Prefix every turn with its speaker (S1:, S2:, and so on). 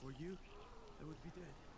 S1: for you, I would be dead.